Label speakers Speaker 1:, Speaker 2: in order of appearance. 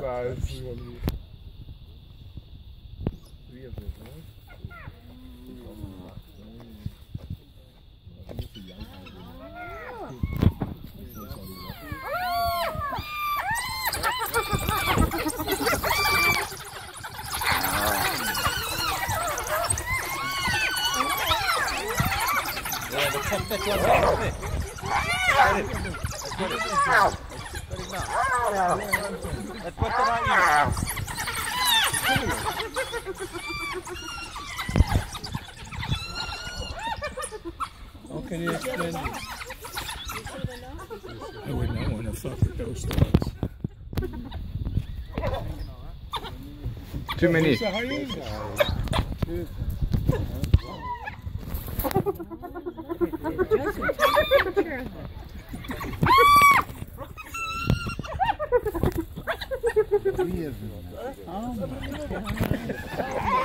Speaker 1: Them, huh?
Speaker 2: Yeah, the top bit one, top bit. Get it. Let's get it. Get it now. Let's put the right in.
Speaker 3: How can you explain this? I would not want to fuck with those dogs.
Speaker 1: Too many.
Speaker 3: Oh, my God.